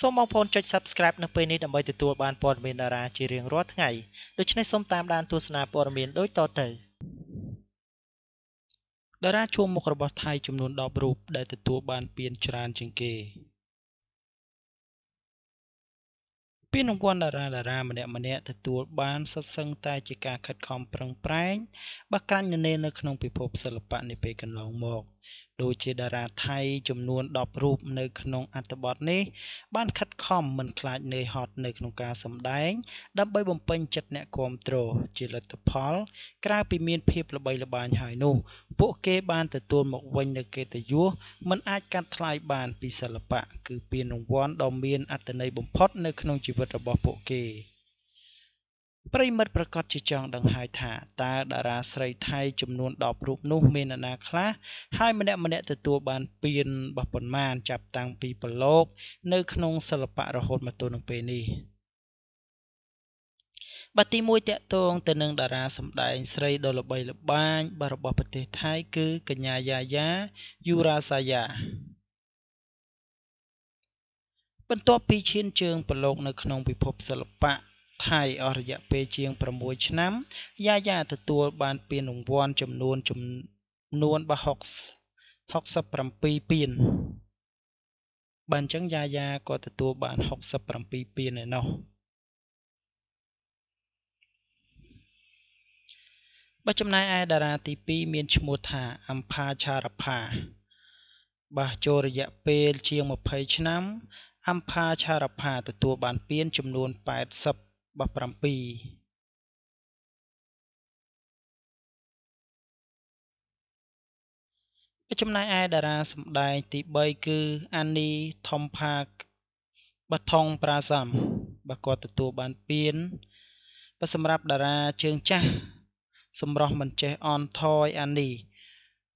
សូមបងប្អូនចុច Subscribe នៅពេលនេះដើម្បីទទួលបានព័ត៌មានតារាជារៀងរាល់ថ្ងៃដូច្នេះសូមតាមដានទស្សនាព័ត៌មានដូចតទៅតារាជួមមុខរបស់ថៃចំនួន10រូបដែលទទួលបានពានច្រើនជាងគេពានរង្វាន់តារាតារាម្នាក់ម្នាក់ទទួលបានសុទ្ធសឹងតែជាការខិតខំប្រឹងប្រែងបះក្រាញ់នៅនៅក្នុងពិភពសិល្បៈនាពេលកន្លងមក ដូចជាតារាថៃចំនួន10រូបនៅក្នុងអត្ថបទនេះ បានខិតខំមិនខ្លាចនឿយហត់នៅក្នុងការសម្ដែង ដើម្បីបំពេញចិត្តអ្នកគាំទ្រជាលទ្ធផល ក្រៅពីមានភាពល្បីល្បាញហើយនោះ ពួកគេបានទទួលមកវិញនូវកិត្តិយសមិនអាចកាត់ថ្លៃបានពីសិល្បៈគឺពានរង្វាន់ដ៏មានអត្ថន័យបំផុតនៅក្នុងជីវិតរបស់ពួកគេ ប្រិមិត្តប្រកាសជាចង់ដឹងហើយថាតើតារាស្រីថៃចំនួន10រូបនោះមាននរណាខ្លះហើយម្នាក់ម្នាក់ទទួលបានពានបោះប៉ុន្មានចាប់តាំងពីប្រឡូកនៅក្នុងសិល្បៈរហូតមកទល់នឹងពេលនេះបាទទី1តកតងទៅនឹងតារាសម្ដែងស្រីដ៏ល្បីល្បាញបាទរបស់ប្រទេសថៃគឺកញ្ញាយ៉ាយ៉ាយូរ៉ាសាយ៉ាបន្ទាប់ពីឈានជើងប្រឡូកនៅក្នុងពិភពសិល្បៈ ថៃអស់រយៈពេលជាង6ឆ្នាំ យ៉ាយ៉ាទទួលបានពានរង្វាន់ចំនួនចំនួន67ពានបានអញ្ចឹងយ៉ាយ៉ាក៏ទទួលបាន67ពានឯណោះបើចំណែកឯតារាទី2មានឈ្មោះថាអំផាឆារផាបាទចូលរយៈពេលជាង20ឆ្នាំអំផាឆារផាទទួលបានពានចំនួន80 បោះ7ចំណែកឯតារាសម្ដែងទី3គឺអានីថំផាកបថុងប្រាសាំបើគាត់ទទួលបានពានបើសម្រាប់តារាជើងចាស់សម្រស់មិនចេះអន់ថយអានី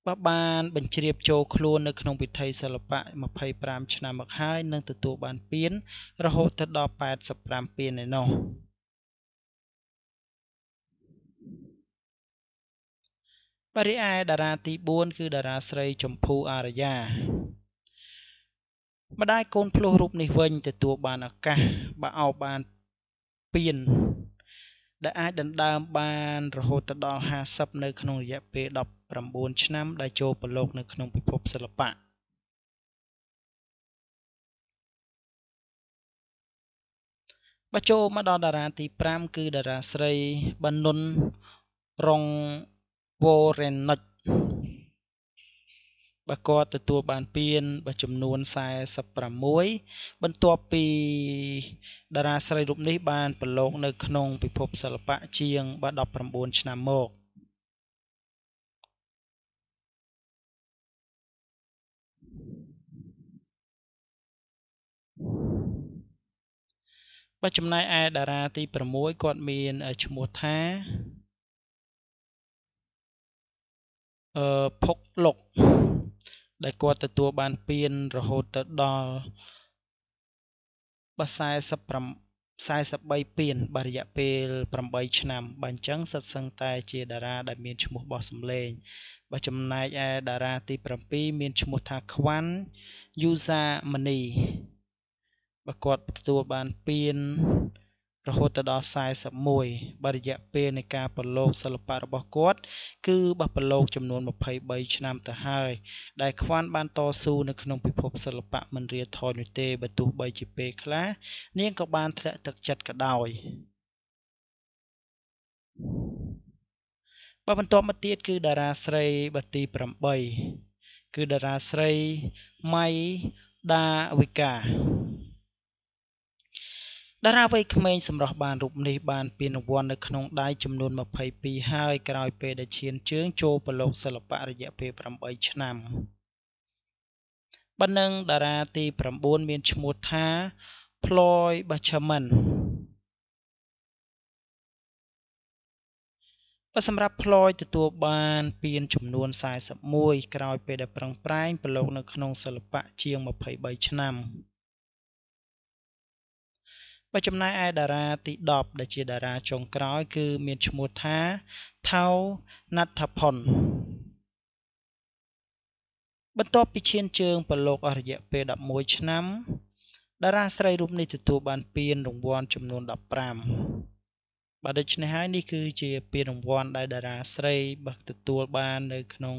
បើបានបញ្ជ្រាបចូលខ្លួននៅក្នុងពិធីសិល្បៈ25ឆ្នាំមកហើយនឹងទទួលបានពានរហូតដល់85ពានឯណោះ បរិយាតារាទី4គឺតារាស្រីចម្ភូអារយ៉ាម្ដាយកូនភ្លោះរូបនេះវិញទទួលបានឱកាសបើអោបបានពានដែលអាចដណ្ដើមបានរហូតដល់50នៅក្នុងរយៈពេល19ឆ្នាំដែលចូលប្រឡូកនៅក្នុងពិភពសិល្បៈបើចូលមកដល់តារាទី5គឺតារាស្រីបានុនរង វ៉ូរ៉េនិចបើគាត់ទទួលបានពានបើចំនួន46បន្ទាប់ពីតារាស្រីរូបនេះបានប្រឡូកនៅក្នុងពិភពសិល្បៈជាងបាទ19ឆ្នាំមកបើចំណែកឯតារាទី6គាត់មានឈ្មោះថា អឺផុកលុកដែលគាត់ទទួលបានពានរហូតទៅដល់45 43ពានបាទរយៈពេល8ឆ្នាំបាទអញ្ចឹងសិតសឹងតែជាតារាដែលមានឈ្មោះបោះសម្លេងបាទចំណែកឯតារាទី7មានឈ្មោះថាខ្វាន់យូសាម៉ានីបាទគាត់ទទួលបានពាន រហូតទៅដល់41បាទរយៈពេលនៃការប្រឡូកសិល្បៈរបស់គាត់ គឺបោះប្រឡូកចំនួន23ឆ្នាំទៅហើយដែលខ្វាន់បានតស៊ូនៅក្នុងពិភពសិល្បៈមិនរៀថយនោះទេបើទោះបីជាពេលខ្លះនាងក៏បានធ្លាក់ទឹកចិត្តក៏ដោយបាទបន្ទាប់មកទៀតគឺតារាស្រីបាទី8គឺតារាស្រីម៉ៃដាវិកា តារាវ័យក្មេងសម្រស់បានរូបនេះបានពានរង្វាន់នៅក្នុងដៃចំនួន22ហើយក្រោយពេលដែលឈានជើងចូលប្រឡូកសិល្បៈរយៈពេល8ឆ្នាំបណ្ដឹងតារាទី9មានឈ្មោះថា Ploy Bachman បើសម្រាប់ Ploy ទទួលបានពានចំនួន41ក្រោយពេលដែលប្រឹងប្រែងប្រឡូកនៅក្នុងសិល្បៈជាង23ឆ្នាំ បើចំណែកឯតារាទី10ដែលជាតារាចុងក្រោយ គឺមានឈ្មោះថាថៅណាត់ថាផុនបន្ទាប់ពីឈានជើងប្រឡូកអស់រយៈពេល11ឆ្នាំតារាស្រីរូបនេះទទួលបានពានរង្វាន់ចំនួន15បាទដូច្នេះហើយនេះគឺជាពានរង្វាន់ដែលតារាស្រីបានទទួលបាននៅក្នុង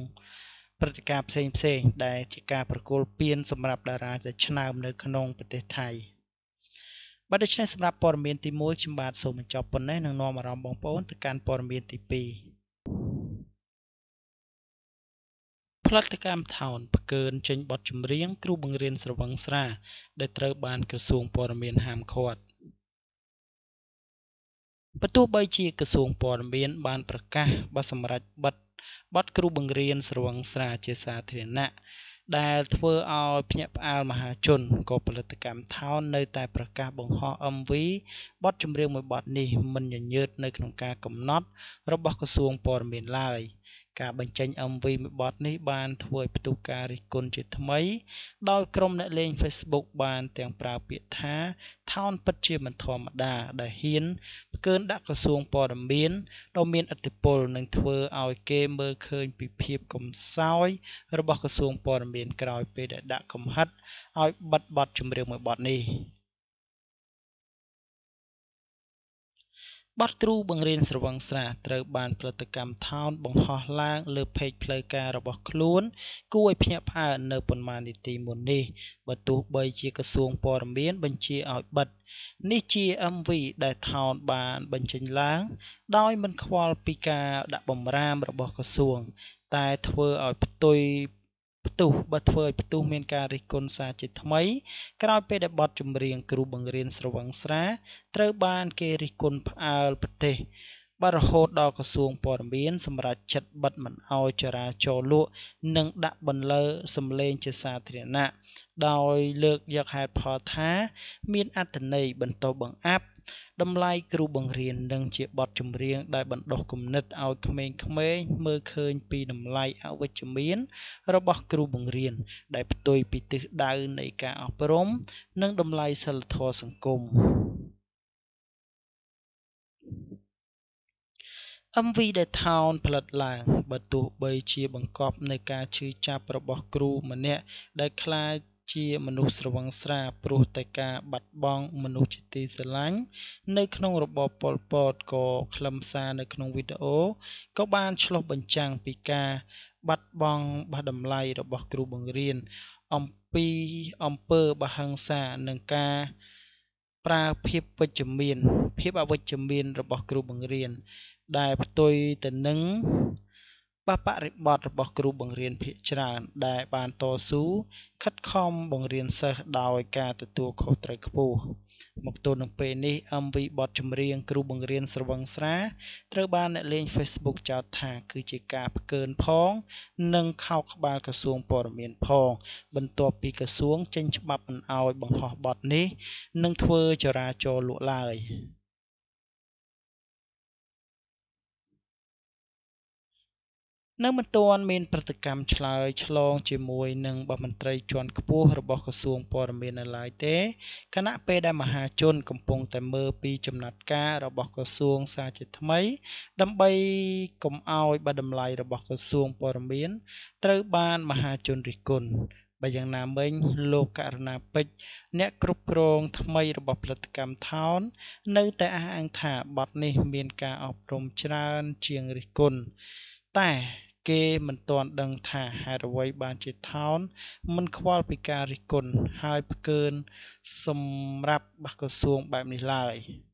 ព្រឹត្តិការណ៍ផ្សេងផ្សេងដែលជាការប្រគល់ពានសម្រាប់តារាដែលឆ្នើមនៅក្នុងប្រទេសថៃ បាទដូច្នេះសម្រាប់ព័ត៌មានទី1ខ្ញុំបាទសូមបញ្ចប់ប៉ុណ្ណេះនឹងនាំអារម្មណ៍បងប្អូនទៅកាន់ព័ត៌មានទី2ផលិតកម្មថោនផ្កើនចេញបទចម្រៀងគ្រូបង្រៀនស្រវឹងស្រា ដែលត្រូវបានក្រសួងព័ត៌មានហាមឃាត់បើទោះបីជាក្រសួងព័ត៌មានបានប្រកាសបើសម្រាប់បិទបទគ្រូបង្រៀនស្រវឹងស្រាជាសាធារណៈ ដែលធ្វើឲ្យភ្ញាក់ផ្អើលមហាជនក៏ផលិតកម្មថោននៅតែប្រកាសបង្ហោះ MV បទចម្រៀងមួយបទនេះមិនញញើតនៅក្នុងការកំណត់របស់ក្រសួងព័ត៌មានឡើយ។ការបញ្ចេញ MV មួយបទនេះបានធ្វើឲ្យផ្ទុះការរិះគន់ជាថ្មី ដោយក្រុមអ្នកលេង Facebook បានទាំងប្រើពាក្យថា ថោនពិតជាមិនធម្មតា ដែលហ៊ានផ្កើនដាក់ក្រសួងព័ត៌មានដ៏មានឥទ្ធិពលនិងធ្វើឲ្យគេមើលឃើញពីភាពកំសោយ របស់ក្រសួងព័ត៌មានក្រោយពេលដែលដាក់កំហិតឲ្យបិទបទចម្រៀងមួយបទនេះ បទគ្រូបង្រៀនស្រវឹងស្រាត្រូវបានផលិតកម្មថោនបង្ហោះឡើងលើเพจផ្លូវការរបស់ខ្លួនគួរឲ្យភ្ញាក់ផ្អើលនៅប៉ុន្មាននាទីមុននេះបើទោះបីជាក្រសួងព័ត៌មានបញ្ជាឲ្យបិទនេះជា MV ដែលថោនបានបញ្ចេញឡើង ដោយមិនខ្វល់ពីការដាក់បំរាមរបស់ក្រសួង តែធ្វើឲ្យផ្ទុយ ផ្ទុះបើធ្វើឲ្យផ្ទុះមានការរិះគន់សារជាថ្មី ក្រោយពេលដែលបទចម្រៀងគ្រូបង្រៀនស្រវឹងស្រា ត្រូវបានគេរិះគន់ផ្អើលប្រទេសបាទរហូតដល់ក្រសួងព័ត៌មានសម្រាប់ចាត់បិទមិនអោយចរាចរលក់និងដាក់បន្លឺសម្លេងជាសាធារណៈដោយលើកយកហេតុផលថា មានអត្ថន័យបន្តបង្អាប់ តម្លៃគ្រូបង្រៀននិងជាបទចម្រៀងដែលបណ្ដុះគំនិតឲ្យក្មេងៗមើលឃើញពីតម្លៃអវិជ្ជមានរបស់គ្រូបង្រៀន ដែលផ្ទុយពីទិសដៅនៃការអប់រំ និងតម្លៃសីលធម៌សង្គម MV ដែលថោនផលិតឡើងបើទោះបីជាបង្កប់នៃការឈឺចាប់របស់គ្រូម្នាក់ដែលខ្លាច ជាមនុស្សស្រវឹងស្រា ព្រោះតែការបាត់បង់មនុស្សជាទីស្រឡាញ់នៅក្នុងរបបប៉ុល ពត ក៏ខ្លឹមសារនៅក្នុងវីដេអូក៏បានឆ្លុះបញ្ចាំងពីការបាត់បង់បះតម្លៃរបស់គ្រូបង្រៀន អំពីអំពើបហិង្សានិងការប្រើភាពវិជ្ជមានភាពអវិជ្ជមានរបស់គ្រូបង្រៀនដែលផ្ទុយទៅនឹង បបរិបទរបស់គ្រូបង្រៀនភាគច្រើនដែលបានតស៊ូខិតខំបង្រៀនសិស្សដោយការទទួលខុសត្រូវខ្ពស់មកទល់នឹងពេលនេះ MV បទចម្រៀងគ្រូបង្រៀនស្រវឹងស្រាត្រូវបានអ្នកលេង Facebook ចោទថាគឺជាការផ្កើនផង និងខោកក្បាលក្រសួងព័ត៌មានផង បន្ទាប់ពីក្រសួងចេញច្បាប់មិនអោយបង្ហោះបទនេះ និងធ្វើចរាចរណ៍លក់ឡើយ។ នៅមិនទាន់មានព្រឹត្តិកម្មឆ្លើយឆ្លងជាមួយនឹងបមន្ត្រីជាន់ខ្ពស់របស់ក្រសួងព័ត៌មាននៅឡើយទេខណៈពេលដែលមហាជនកំពុងតែមើលពីចំណាត់ការរបស់ក្រសួងសារជាថ្មី ដើម្បីកុំឲ្យបាត់តម្លៃរបស់ក្រសួងព័ត៌មានត្រូវបានមហាជនរិះគន់បើយ៉ាងណាមិញលោកករណាពេជ្រអ្នកគ្រប់គ្រងថ្មីរបស់ផលិតកម្មថោននៅតែអះអាងថាបទនេះមានការអប់រំច្រើនជាងរិះគន់តែ គេមិនទាន់ដឹងថាហេតុអ្វីបានជាថោនមិនខ្វល់ពីការរិះគន់ ហើយផ្កើនសម្រាប់បះក្រសួងបែបនេះឡើយ។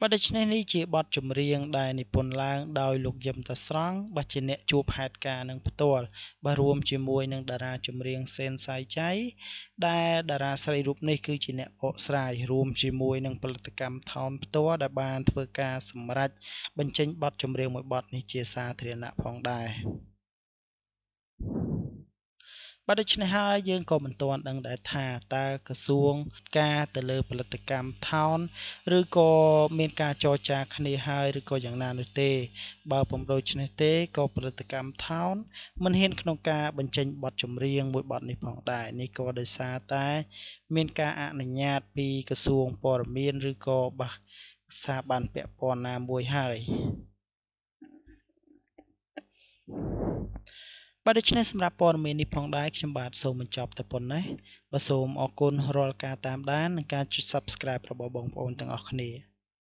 បើដូច្នេះនេះជាបទចម្រៀងដែលនិពន្ធឡើងដោយលោកយឹមតាស្រង់បើជាអ្នកជួបហេតុការណ៍នឹងផ្ទាល់បើរួមជាមួយនឹងតារាចម្រៀងសេនសាយចៃដែលតារាស្រីរូបនេះគឺជាអ្នកបកស្រាយរួមជាមួយនឹងផលិតកម្មថោនផ្ទាល់ដែលបានធ្វើការសម្រេចបញ្ចេញបទចម្រៀងមួយបទនេះជាសាធារណៈផងដែរ បាទដូច្នេះហើយយើងក៏មិនទាន់ដឹងដែរថាតើក្រសួងការទៅលើផលិតកម្មថោនឬក៏មានការចរចាគ្នាហើយឬក៏យ៉ាងណានោះទេ បើពុំដូច្នេះទេក៏ផលិតកម្មថោនមិនហ៊ានក្នុងការបញ្ចេញបទចម្រៀងមួយបទនេះផងដែរនេះក៏ដោយសារតែ មានការអនុញ្ញាតពីក្រសួងព័ត៌មានឬក៏បាសស្ថាប័នពាក់ព័ន្ធណាមួយហើយ បាទដូច្នេះសម្រាប់ព័ត៌មាននេះផងដែរខ្ញុំបាទសូមបញ្ចប់តែប៉ុណ្ណេះបាទសូមអរគុណរាល់ការតាមដាននិងការចុច Subscribe របស់បងប្អូនទាំងអស់គ្នា